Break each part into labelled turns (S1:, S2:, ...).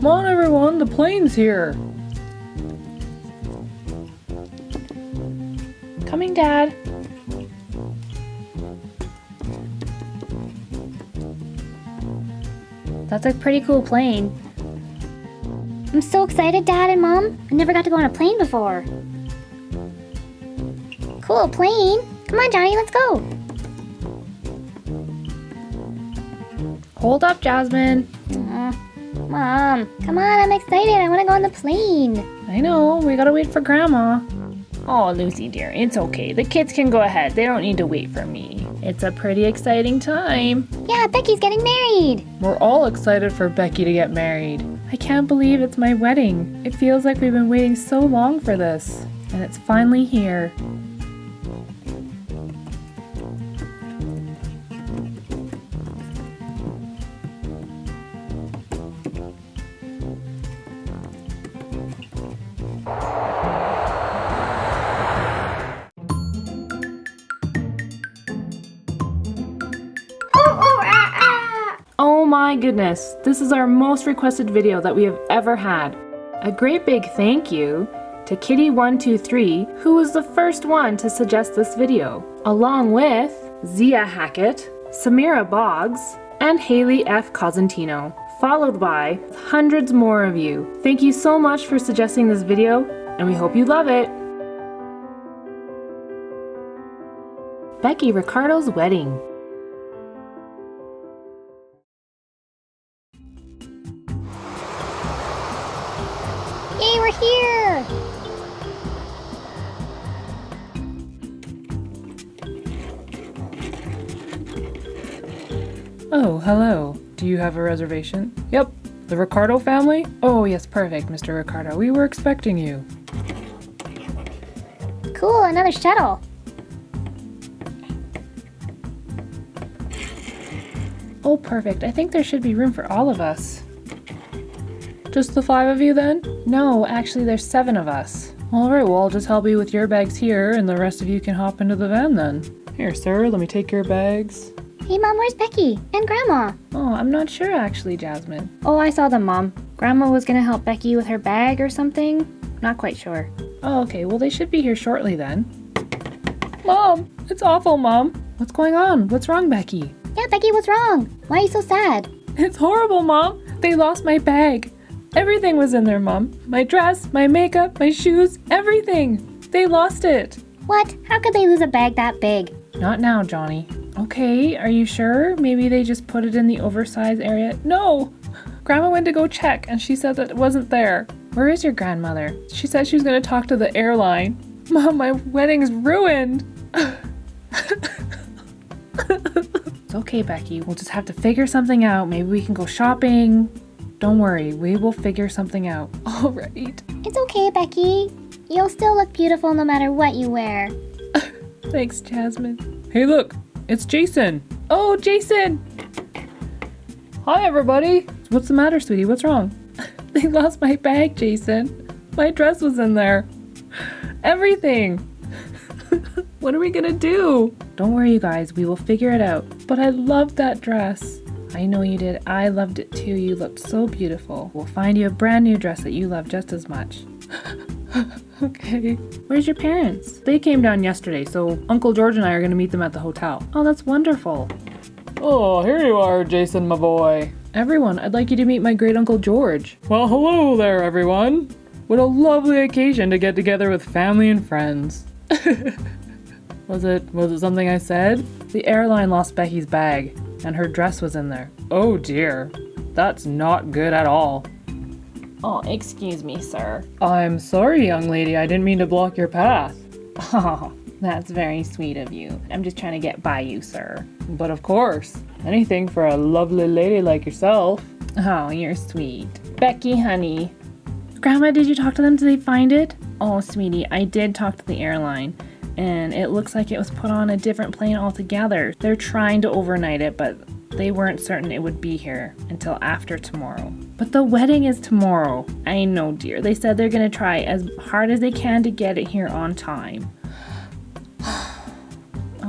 S1: Come on, everyone, the plane's here.
S2: Coming, Dad. That's a pretty cool plane.
S3: I'm so excited, Dad and Mom. I never got to go on a plane before. Cool plane. Come on, Johnny, let's go.
S2: Hold up, Jasmine.
S3: Mom, come on, I'm excited. I want to go on the plane.
S2: I know, we gotta wait for Grandma. Oh, Lucy dear, it's okay. The kids can go ahead. They don't need to wait for me. It's a pretty exciting time.
S3: Yeah, Becky's getting married.
S1: We're all excited for Becky to get married.
S2: I can't believe it's my wedding. It feels like we've been waiting so long for this. And it's finally here. Goodness, this is our most requested video that we have ever had. A great big thank you to Kitty123, who was the first one to suggest this video, along with Zia Hackett, Samira Boggs, and Haley F. Cosentino, followed by hundreds more of you. Thank you so much for suggesting this video, and we hope you love it. Becky Ricardo's wedding.
S1: Hello. Do you have a reservation? Yep. The Ricardo family? Oh, yes, perfect, Mr. Ricardo. We were expecting you.
S3: Cool, another shuttle.
S2: Oh, perfect. I think there should be room for all of us.
S1: Just the five of you then?
S2: No, actually, there's seven of us.
S1: Alright, well, I'll just help you with your bags here, and the rest of you can hop into the van then. Here, sir, let me take your bags.
S3: Hey, Mom, where's Becky? And Grandma?
S2: Oh, I'm not sure actually, Jasmine. Oh, I saw them, Mom. Grandma was gonna help Becky with her bag or something. Not quite sure. Oh, okay. Well, they should be here shortly then.
S1: Mom! It's awful, Mom! What's going on? What's wrong, Becky?
S3: Yeah, Becky, what's wrong? Why are you so sad?
S1: It's horrible, Mom! They lost my bag! Everything was in there, Mom. My dress, my makeup, my shoes, everything! They lost it!
S3: What? How could they lose a bag that big?
S2: Not now, Johnny. Okay, are you sure? Maybe they just put it in the oversized area.
S1: No! Grandma went to go check and she said that it wasn't there.
S2: Where is your grandmother?
S1: She said she was going to talk to the airline. Mom, my wedding's ruined!
S2: It's okay, Becky. We'll just have to figure something out. Maybe we can go shopping. Don't worry, we will figure something out.
S1: Alright.
S3: It's okay, Becky. You'll still look beautiful no matter what you wear.
S1: Thanks, Jasmine. Hey, look! It's Jason!
S2: Oh, Jason!
S1: Hi, everybody!
S2: What's the matter, sweetie? What's wrong?
S1: They lost my bag, Jason. My dress was in there. Everything. what are we gonna do?
S2: Don't worry, you guys. We will figure it out.
S1: But I loved that dress.
S2: I know you did. I loved it too. You looked so beautiful. We'll find you a brand new dress that you love just as much.
S1: Okay.
S2: Where's your parents?
S1: They came down yesterday, so Uncle George and I are gonna meet them at the hotel.
S2: Oh, that's wonderful.
S1: Oh, here you are, Jason, my boy.
S2: Everyone, I'd like you to meet my great uncle George.
S1: Well, hello there, everyone. What a lovely occasion to get together with family and friends. was it was it something I said?
S2: The airline lost Becky's bag, and her dress was in there.
S1: Oh dear. That's not good at all.
S2: Oh, excuse me, sir.
S1: I'm sorry, young lady. I didn't mean to block your path.
S2: Oh, that's very sweet of you. I'm just trying to get by you, sir.
S1: But of course, anything for a lovely lady like yourself.
S2: Oh, you're sweet. Becky, honey. Grandma, did you talk to them? Did they find it? Oh, sweetie, I did talk to the airline, and it looks like it was put on a different plane altogether. They're trying to overnight it, but they weren't certain it would be here until after tomorrow. But the wedding is tomorrow. I know, dear. They said they're gonna try as hard as they can to get it here on time.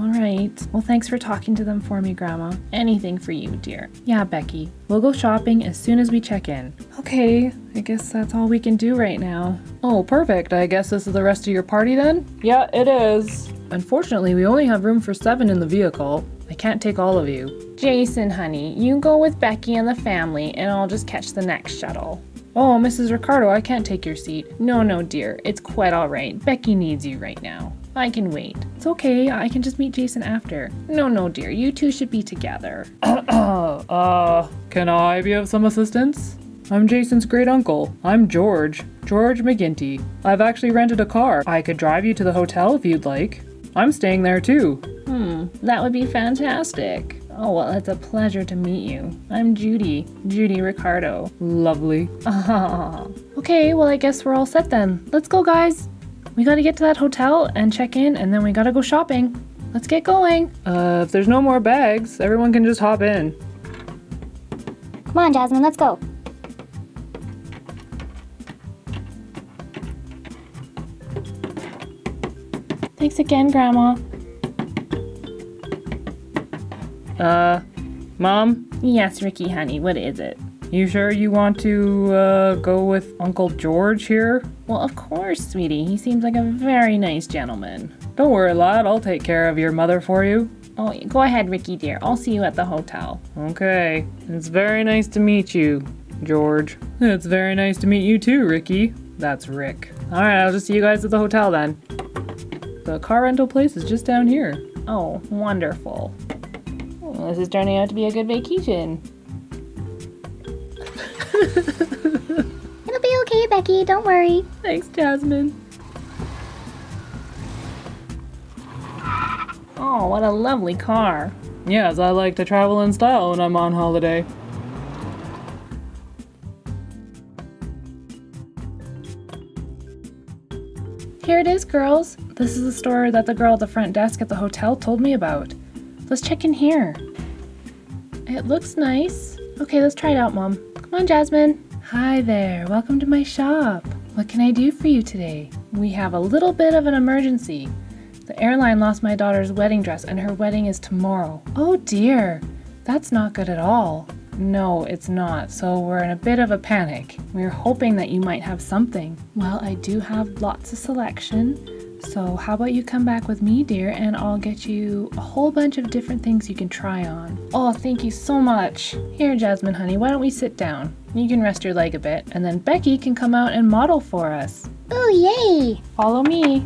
S2: All right. Well, thanks for talking to them for me, Grandma. Anything for you, dear. Yeah, Becky. We'll go shopping as soon as we check in. Okay, I guess that's all we can do right now.
S1: Oh, perfect. I guess this is the rest of your party then?
S2: Yeah, it is.
S1: Unfortunately, we only have room for seven in the vehicle. I can't take all of you.
S2: Jason, honey, you go with Becky and the family, and I'll just catch the next shuttle.
S1: Oh, Mrs. Ricardo, I can't take your seat.
S2: No, no, dear. It's quite all right. Becky needs you right now. I can wait. It's okay. I can just meet Jason after. No, no, dear. You two should be together.
S1: uh, can I be of some assistance? I'm Jason's great uncle. I'm George. George McGinty. I've actually rented a car. I could drive you to the hotel if you'd like. I'm staying there too.
S2: Hmm, that would be fantastic. Oh, well, it's a pleasure to meet you. I'm Judy, Judy Ricardo.
S1: Lovely.
S2: Ah. Okay, well, I guess we're all set then. Let's go, guys. We gotta get to that hotel and check in, and then we gotta go shopping. Let's get going.
S1: Uh, if there's no more bags, everyone can just hop in.
S3: Come on, Jasmine, let's go.
S2: Thanks again, Grandma.
S1: Uh, Mom?
S2: Yes, Ricky, honey, what is it?
S1: You sure you want to, uh, go with Uncle George here?
S2: Well, of course, sweetie. He seems like a very nice gentleman.
S1: Don't worry, lad. I'll take care of your mother for you.
S2: Oh, go ahead, Ricky, dear. I'll see you at the hotel.
S1: Okay. It's very nice to meet you, George. It's very nice to meet you too, Ricky. That's Rick. Alright, I'll just see you guys at the hotel then. The car rental place is just down here.
S2: Oh, wonderful. This is turning out to be a good vacation.
S3: It'll be okay, Becky, don't worry.
S2: Thanks, Jasmine. Oh, what a lovely car.
S1: Yes, I like to travel in style when I'm on holiday.
S2: Here it is, girls. This is the store that the girl at the front desk at the hotel told me about. Let's check in here. It looks nice. Okay, let's try it out, Mom. Come on, Jasmine. Hi there. Welcome to my shop. What can I do for you today? We have a little bit of an emergency. The airline lost my daughter's wedding dress, and her wedding is tomorrow. Oh dear. That's not good at all. No, it's not. So we're in a bit of a panic. We're hoping that you might have something. Well, I do have lots of selection. So, how about you come back with me, dear, and I'll get you a whole bunch of different things you can try on. Oh, thank you so much. Here, Jasmine, honey, why don't we sit down? You can rest your leg a bit, and then Becky can come out and model for us.
S3: Oh, yay!
S2: Follow me.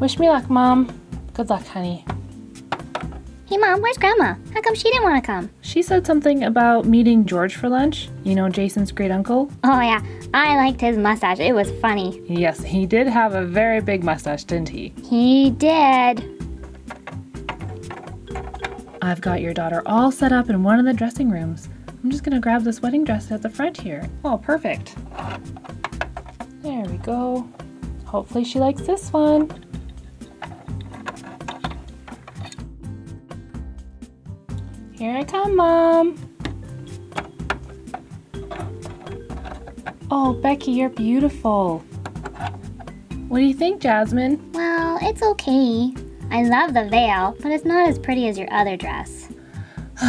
S2: Wish me luck, Mom. Good luck, honey.
S3: Hey, Mom, where's Grandma? How come she didn't want to come?
S2: She said something about meeting George for lunch. You know, Jason's great uncle.
S3: Oh, yeah, I liked his mustache. It was funny.
S2: Yes, he did have a very big mustache, didn't he?
S3: He did.
S2: I've got your daughter all set up in one of the dressing rooms. I'm just gonna grab this wedding dress at the front here. Oh, perfect. There we go. Hopefully she likes this one. Here I come, Mom. Oh, Becky, you're beautiful. What do you think, Jasmine?
S3: Well, it's okay. I love the veil, but it's not as pretty as your other dress.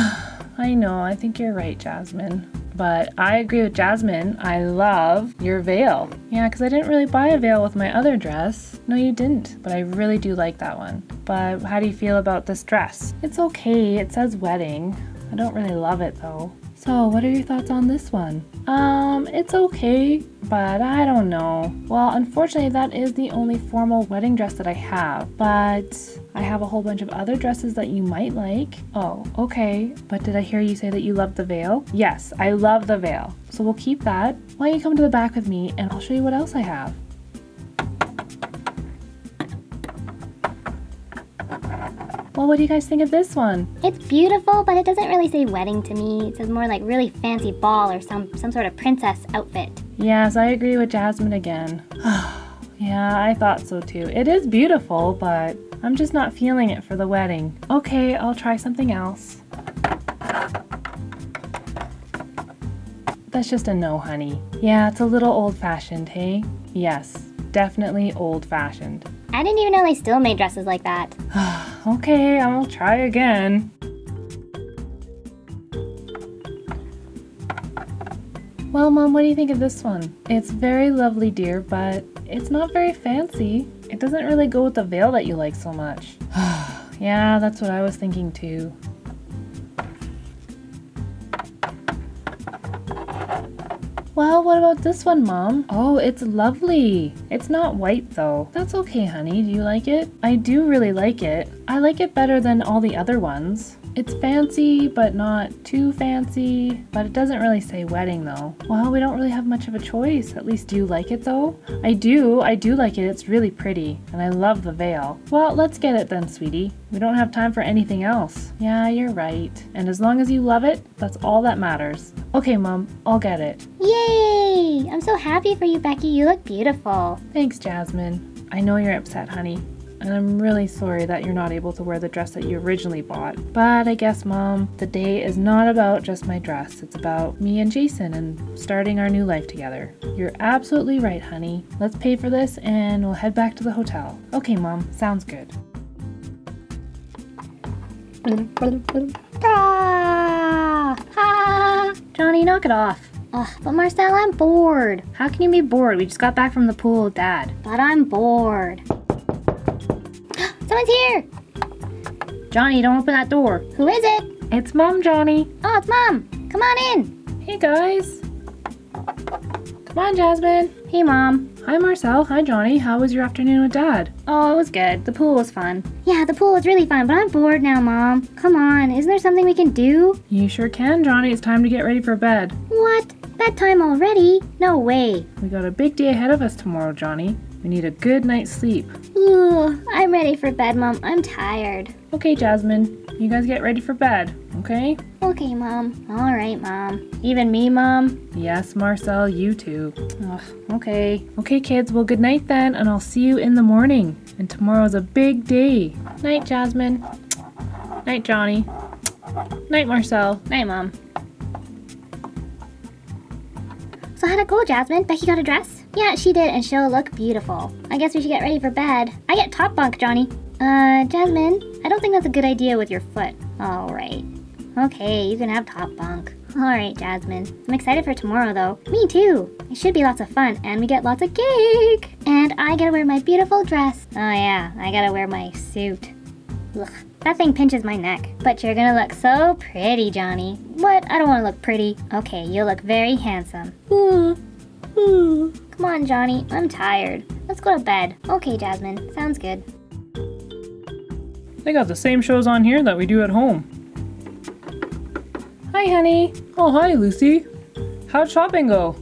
S2: I know, I think you're right, Jasmine. But I agree with Jasmine. I love your veil. Yeah, because I didn't really buy a veil with my other dress. No, you didn't, but I really do like that one. But how do you feel about this dress? It's okay, it says wedding. I don't really love it though. So, what are your thoughts on this one? Um, it's okay, but I don't know. Well, unfortunately, that is the only formal wedding dress that I have, but I have a whole bunch of other dresses that you might like. Oh, okay, but did I hear you say that you love the veil? Yes, I love the veil. So we'll keep that. Why don't you come to the back with me and I'll show you what else I have. Well, what do you guys think of this one?
S3: It's beautiful, but it doesn't really say wedding to me. It says more like really fancy ball or some some sort of princess outfit.
S2: Yes, I agree with Jasmine again. yeah, I thought so too. It is beautiful, but I'm just not feeling it for the wedding. Okay, I'll try something else. That's just a no, honey. Yeah, it's a little old fashioned, hey? Yes, definitely old fashioned.
S3: I didn't even know they still made dresses like that.
S2: Okay, I'll try again. Well, Mom, what do you think of this one? It's very lovely, dear, but it's not very fancy. It doesn't really go with the veil that you like so much. yeah, that's what I was thinking too. Well, what about this one, Mom? Oh, it's lovely. It's not white though. That's okay, honey. Do you like it? I do really like it. I like it better than all the other ones. It's fancy, but not too fancy. But it doesn't really say wedding though. Well, we don't really have much of a choice. At least do you like it though? I do. I do like it. It's really pretty. And I love the veil. Well, let's get it then, sweetie. We don't have time for anything else. Yeah, you're right. And as long as you love it, that's all that matters. Okay, Mom, I'll get it.
S3: Yay! I'm so happy for you, Becky. You look beautiful.
S2: Thanks, Jasmine. I know you're upset, honey. And I'm really sorry that you're not able to wear the dress that you originally bought. But I guess, Mom, the day is not about just my dress. It's about me and Jason and starting our new life together. You're absolutely right, honey. Let's pay for this and we'll head back to the hotel. Okay, Mom, sounds good. Johnny, knock it off.
S3: Ugh, but Marcel, I'm bored.
S2: How can you be bored? We just got back from the pool with Dad.
S3: But I'm bored. Someone's here.
S2: Johnny, don't open that door.
S3: Who is it?
S2: It's Mom, Johnny.
S3: Oh, it's Mom. Come on in.
S2: Hey, guys. Come on, Jasmine.
S3: Hey, Mom.
S2: Hi, Marcel. Hi, Johnny. How was your afternoon with Dad?
S3: Oh, it was good. The pool was fun. Yeah, the pool was really fun, but I'm bored now, Mom. Come on, isn't there something we can do?
S2: You sure can, Johnny. It's time to get ready for bed.
S3: What? Bedtime already? No way.
S2: We got a big day ahead of us tomorrow, Johnny. We need a good night's sleep.
S3: Ooh, I'm ready for bed, Mom. I'm tired.
S2: Okay, Jasmine. You guys get ready for bed, okay?
S3: Okay, Mom. All right, Mom. Even me, Mom?
S2: Yes, Marcel, you too. Ugh, okay. Okay, kids. Well, good night then, and I'll see you in the morning. And tomorrow's a big day. Night, Jasmine. Night, Johnny. Night, Marcel.
S3: Night, Mom. So how'd it go, Jasmine? Becky got a dress? Yeah, she did, and she'll look beautiful. I guess we should get ready for bed. I get top bunk, Johnny. Uh, Jasmine, I don't think that's a good idea with your foot. All right. Okay, you can have top bunk. All right, Jasmine. I'm excited for tomorrow, though. Me too. It should be lots of fun, and we get lots of cake. And I gotta wear my beautiful dress. Oh yeah, I gotta wear my suit. Ugh, that thing pinches my neck. But you're gonna look so pretty, Johnny. What? I don't wanna look pretty. Okay, you'll look very handsome. Ooh. Ooh. Come on, Johnny. I'm tired. Let's go to bed. Okay, Jasmine. Sounds good.
S1: They got the same shows on here that we do at home.
S2: Hi, honey.
S1: Oh, hi, Lucy. How'd shopping go?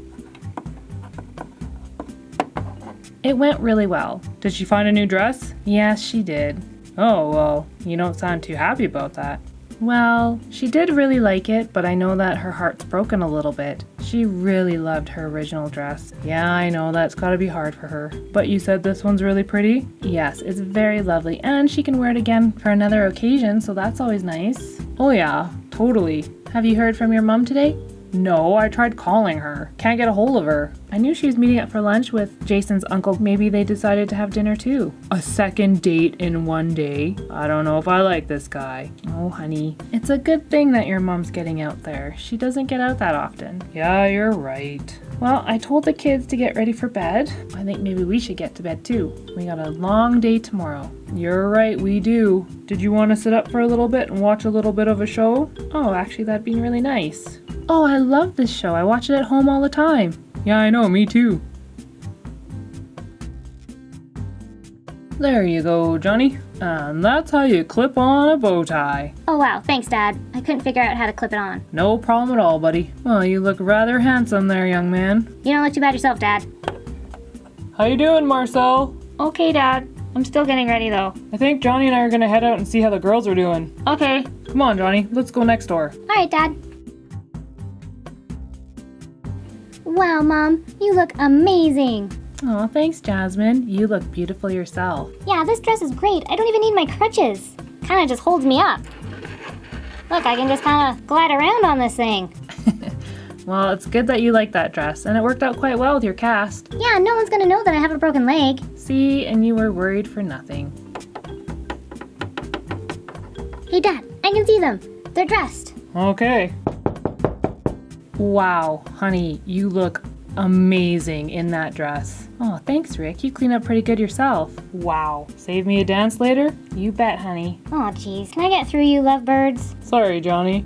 S2: It went really well.
S1: Did she find a new dress?
S2: Yes, she did.
S1: Oh, well, you don't sound too happy about that.
S2: Well, she did really like it, but I know that her heart's broken a little bit. She really loved her original dress.
S1: Yeah, I know that's gotta be hard for her. But you said this one's really pretty?
S2: Yes, it's very lovely, and she can wear it again for another occasion, so that's always nice.
S1: Oh, yeah, totally.
S2: Have you heard from your mom today?
S1: No, I tried calling her. Can't get a hold of her.
S2: I knew she was meeting up for lunch with Jason's uncle. Maybe they decided to have dinner too.
S1: A second date in one day? I don't know if I like this guy.
S2: Oh, honey. It's a good thing that your mom's getting out there. She doesn't get out that often.
S1: Yeah, you're right.
S2: Well, I told the kids to get ready for bed. I think maybe we should get to bed too. We got a long day tomorrow.
S1: You're right, we do. Did you want to sit up for a little bit and watch a little bit of a show?
S2: Oh, actually, that'd be really nice. Oh, I love this show. I watch it at home all the time.
S1: Yeah, I know, me too. There you go, Johnny. And that's how you clip on a bow tie.
S3: Oh wow, thanks, Dad. I couldn't figure out how to clip it on.
S1: No problem at all, buddy. Well, you look rather handsome there, young man.
S3: You don't look too bad yourself, Dad.
S1: How you doing, Marcel?
S2: Okay, Dad. I'm still getting ready though.
S1: I think Johnny and I are gonna head out and see how the girls are doing.
S2: Okay.
S1: Come on, Johnny. Let's go next door.
S3: All right, Dad. Wow, Mom, you look amazing.
S2: Oh, thanks, Jasmine. You look beautiful yourself.
S3: Yeah, this dress is great. I don't even need my crutches. Kind of just holds me up. Look, I can just kind of glide around on this thing.
S2: Well, it's good that you like that dress, and it worked out quite well with your cast.
S3: Yeah, no one's gonna know that I have a broken leg.
S2: See, and you were worried for nothing.
S3: Hey, Dad, I can see them. They're dressed.
S1: Okay.
S2: Wow, honey, you look amazing in that dress. Oh, thanks, Rick. You clean up pretty good yourself. Wow. Save me a dance later? You bet, honey.
S3: Oh, jeez. Can I get through you, lovebirds?
S1: Sorry, Johnny.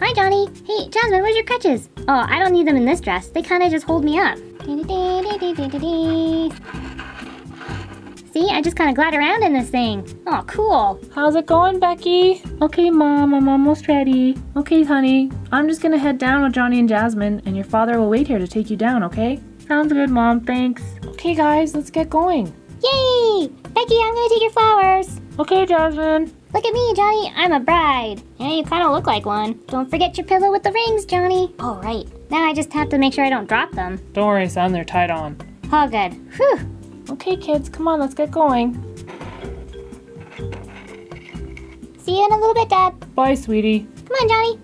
S3: Hi, Johnny. Hey, Jasmine, where's your crutches? Oh, I don't need them in this dress. They kind of just hold me up. See, I just kind of glide around in this thing. Oh, cool.
S2: How's it going, Becky? Okay, Mom, I'm almost ready. Okay, honey, I'm just gonna head down with Johnny and Jasmine, and your father will wait here to take you down, okay? Sounds good, Mom, thanks. Okay, guys, let's get going.
S3: Yay! Becky, I'm gonna take your flowers.
S2: Okay, Jasmine.
S3: Look at me, Johnny. I'm a bride. Yeah, you kind of look like one. Don't forget your pillow with the rings, Johnny. All right. Now I just have to make sure I don't drop them.
S1: Don't worry, son, they're tied on.
S3: All good. Whew.
S2: Okay, kids, come on, let's get going.
S3: See you in a little bit, Dad.
S1: Bye, sweetie.
S3: Come on, Johnny.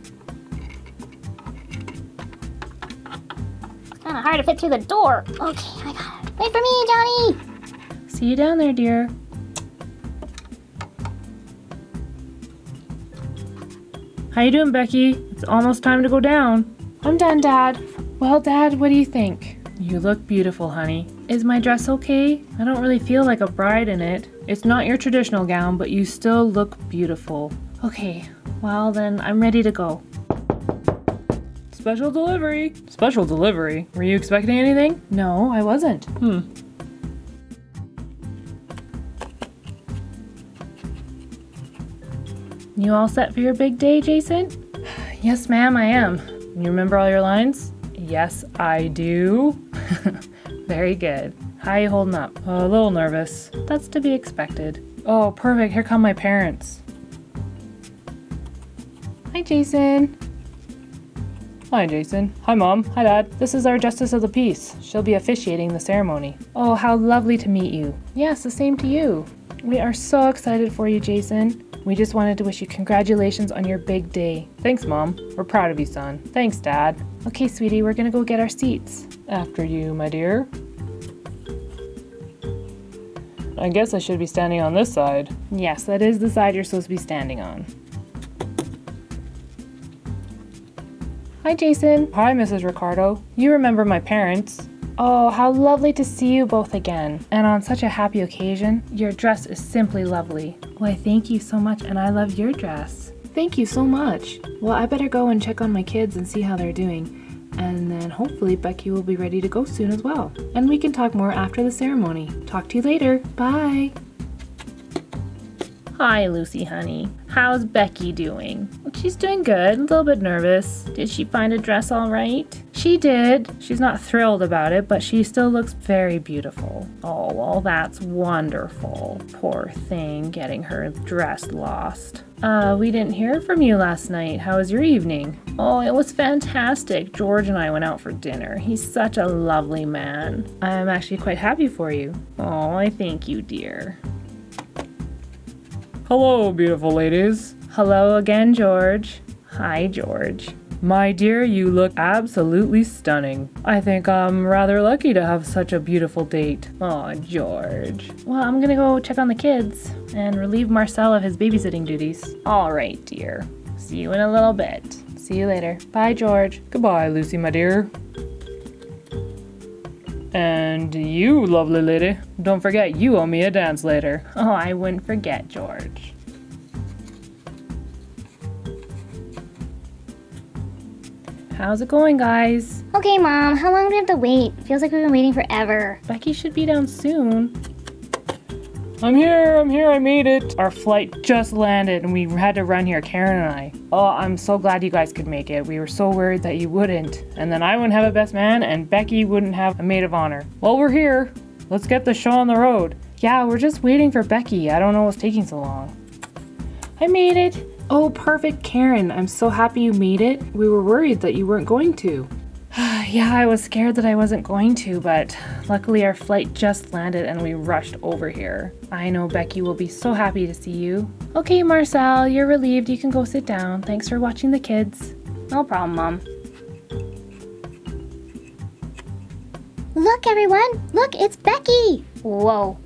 S3: It's kind of hard to fit through the door. Okay, I got it. Wait for me, Johnny.
S2: See you down there, dear. How you doing, Becky? It's almost time to go down. I'm done, Dad. Well, Dad, what do you think? You look beautiful, honey. Is my dress okay? I don't really feel like a bride in it. It's not your traditional gown, but you still look beautiful. Okay, well then I'm ready to go.
S1: Special delivery. Special delivery? Were you expecting anything?
S2: No, I wasn't.
S1: Hmm.
S2: You all set for your big day, Jason? yes, ma'am, I am. You remember all your lines? Yes, I do. Very good. How you holding up?
S1: Oh, a little nervous.
S2: That's to be expected.
S1: Oh, perfect. Here come my parents.
S2: Hi, Jason.
S1: Hi, Jason. Hi, Mom. Hi, Dad. This is our Justice of the Peace. She'll be officiating the ceremony.
S2: Oh, how lovely to meet you. Yes, the same to you. We are so excited for you, Jason. We just wanted to wish you congratulations on your big day.
S1: Thanks, Mom. We're proud of you, son. Thanks, Dad.
S2: Okay, sweetie, we're gonna go get our seats.
S1: After you, my dear. I guess I should be standing on this side.
S2: Yes, that is the side you're supposed to be standing on. Hi, Jason.
S1: Hi, Mrs. Ricardo. You remember my parents.
S2: Oh, how lovely to see you both again. And on such a happy occasion. Your dress is simply lovely. Why, thank you so much, and I love your dress. Thank you so much. Well, I better go and check on my kids and see how they're doing. And then hopefully Becky will be ready to go soon as well. And we can talk more after the ceremony. Talk to you later. Bye. Hi, Lucy, honey. How's Becky doing? She's doing good, a little bit nervous. Did she find a dress all right? She did. She's not thrilled about it, but she still looks very beautiful. Oh, well, that's wonderful. Poor thing, getting her dress lost. Uh, we didn't hear from you last night. How was your evening? Oh, it was fantastic. George and I went out for dinner. He's such a lovely man. I'm actually quite happy for you. Oh, I thank you, dear.
S1: Hello, beautiful ladies.
S2: Hello again, George. Hi, George.
S1: My dear, you look absolutely stunning. I think I'm rather lucky to have such a beautiful date.
S2: Aw, George. Well, I'm gonna go check on the kids and relieve Marcel of his babysitting duties. All right, dear. See you in a little bit. See you later. Bye, George.
S1: Goodbye, Lucy, my dear. And you, lovely lady, don't forget you owe me a dance later.
S2: Oh, I wouldn't forget, George. How's it going, guys?
S3: Okay, Mom. How long do we have to wait? Feels like we've been waiting forever.
S2: Becky should be down soon.
S1: I'm here, I'm here, I made it. Our flight just landed and we had to run here, Karen and I. Oh, I'm so glad you guys could make it. We were so worried that you wouldn't. And then I wouldn't have a best man and Becky wouldn't have a maid of honor. Well, we're here. Let's get the show on the road.
S2: Yeah, we're just waiting for Becky. I don't know what's taking so long. I made it. Oh, perfect, Karen. I'm so happy you made it. We were worried that you weren't going to. yeah, I was scared that I wasn't going to, but luckily our flight just landed and we rushed over here. I know Becky will be so happy to see you. Okay, Marcel, you're relieved. You can go sit down. Thanks for watching the kids.
S3: No problem, Mom. Look, everyone! Look, it's Becky! Whoa.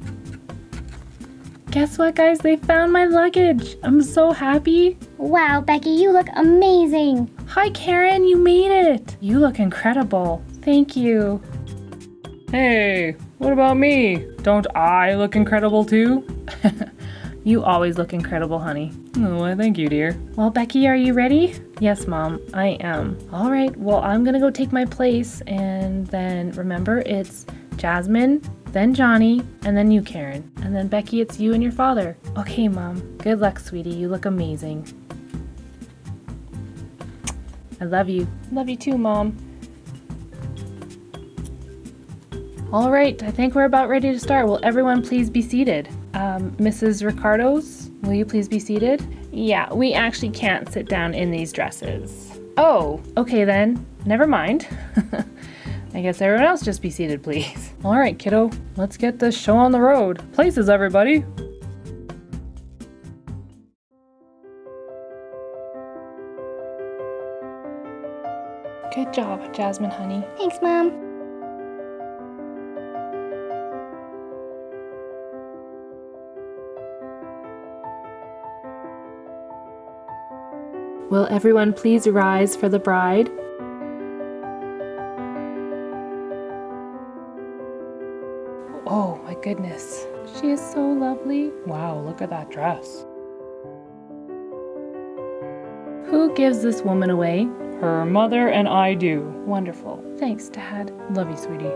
S2: Guess what, guys? They found my luggage. I'm so happy.
S3: Wow, Becky, you look amazing!
S2: Hi, Karen. You made it. You look incredible. Thank you.
S1: Hey, what about me? Don't I look incredible too?
S2: You always look incredible, honey.
S1: Oh, well, thank you, dear.
S2: Well, Becky, are you ready? Yes, Mom, I am. All right, well, I'm gonna go take my place, and then remember, it's Jasmine, then Johnny, and then you, Karen. And then Becky, it's you and your father. Okay, Mom. Good luck, sweetie. You look amazing. I love you. Love you too, Mom. All right, I think we're about ready to start. Will everyone please be seated? Um, Mrs. Ricardo's, will you please be seated? Yeah, we actually can't sit down in these dresses. Oh, okay then. Never mind. I guess everyone else just be seated, please.
S1: All right, kiddo, let's get this show on the road. Places, everybody.
S2: Jasmine, honey.
S3: Thanks, Mom.
S2: Will everyone please rise for the bride? Oh my goodness. She is so lovely.
S1: Wow, look at that dress.
S2: Who gives this woman away?
S1: Her mother and I do.
S2: Wonderful. Thanks, Dad.
S1: Love you, sweetie.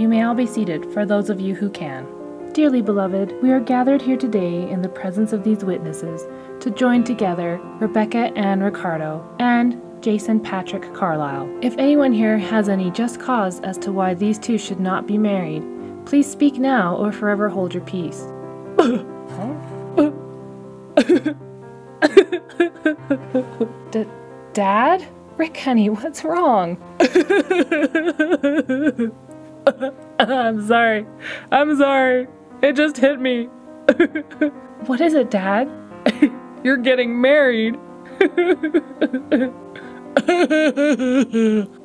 S2: You may all be seated for those of you who can. Dearly beloved, we are gathered here today in the presence of these witnesses to join together Rebecca Ann Ricardo and Jason Patrick Carlisle. If anyone here has any just cause as to why these two should not be married, please speak now or forever hold your peace. D- Dad? Rick, honey, what's wrong?
S1: I'm sorry. I'm sorry. It just hit me.
S2: What is it, Dad?
S1: You're getting married.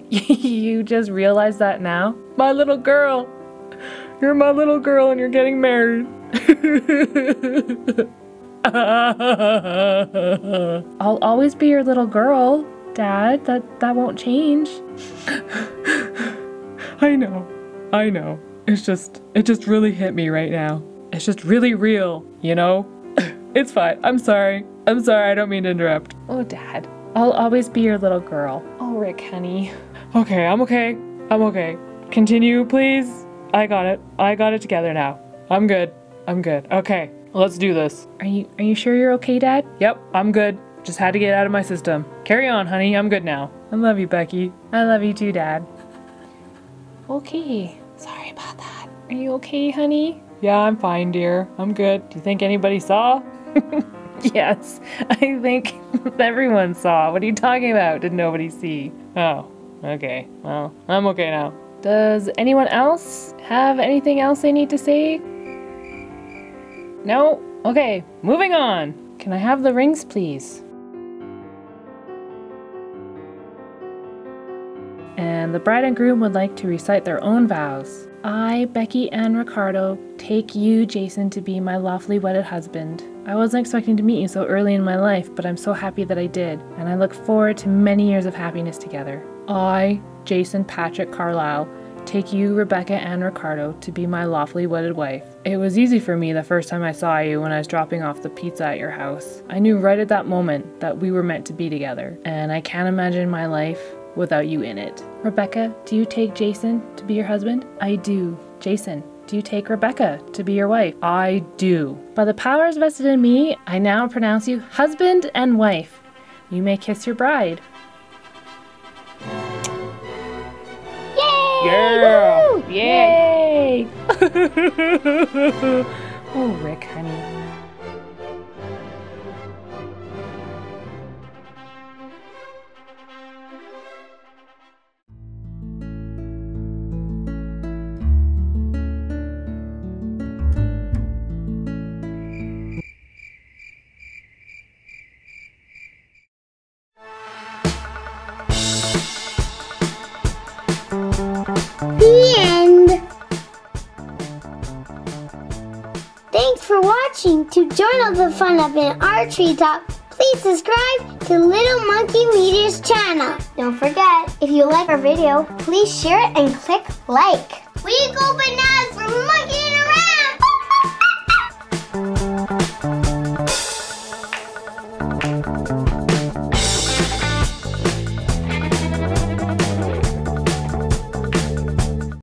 S2: you just realized that now?
S1: My little girl. You're my little girl and you're getting married.
S2: I'll always be your little girl, Dad. That that won't change.
S1: I know. I know. It's just it just really hit me right now. It's just really real, you know? it's fine. I'm sorry. I'm sorry. I don't mean to interrupt.
S2: Oh, Dad. I'll always be your little girl. Oh, Rick, honey.
S1: Okay, I'm okay. I'm okay. Continue, please. I got it. I got it together now. I'm good. I'm good. Okay, let's do this.
S2: Are you are you sure you're okay, Dad?
S1: Yep, I'm good. Just had to get out of my system. Carry on, honey. I'm good now. I love you, Becky.
S2: I love you too, Dad. Okay. Sorry about that. Are you okay, honey?
S1: Yeah, I'm fine, dear. I'm good. Do you think anybody saw?
S2: Yes. I think everyone saw. What are you talking about? Did nobody see?
S1: Oh, okay. Well, I'm okay now.
S2: Does anyone else have anything else they need to say? No? Okay, moving on. Can I have the rings, please? And the bride and groom would like to recite their own vows. I, Becky Ann Ricardo, take you, Jason, to be my lawfully wedded husband. I wasn't expecting to meet you so early in my life, but I'm so happy that I did, and I look forward to many years of happiness together. I, Jason Patrick Carlisle, take you, Rebecca Ann Ricardo, to be my lawfully wedded wife. It was easy for me the first time I saw you when I was dropping off the pizza at your house. I knew right at that moment that we were meant to be together, and I can't imagine my life without you in it. Rebecca, do you take Jason to be your husband? I do. Jason, do you take Rebecca to be your wife?
S1: I do.
S2: By the powers vested in me, I now pronounce you husband and wife. You may kiss your bride.
S1: Yeah!
S3: Woo!
S2: Yay! oh, Rick, honey.
S4: Join all the fun up in our treetop, please subscribe to Little Monkey Media's channel. Don't forget, if you like our video, please share it and click like. We go banana!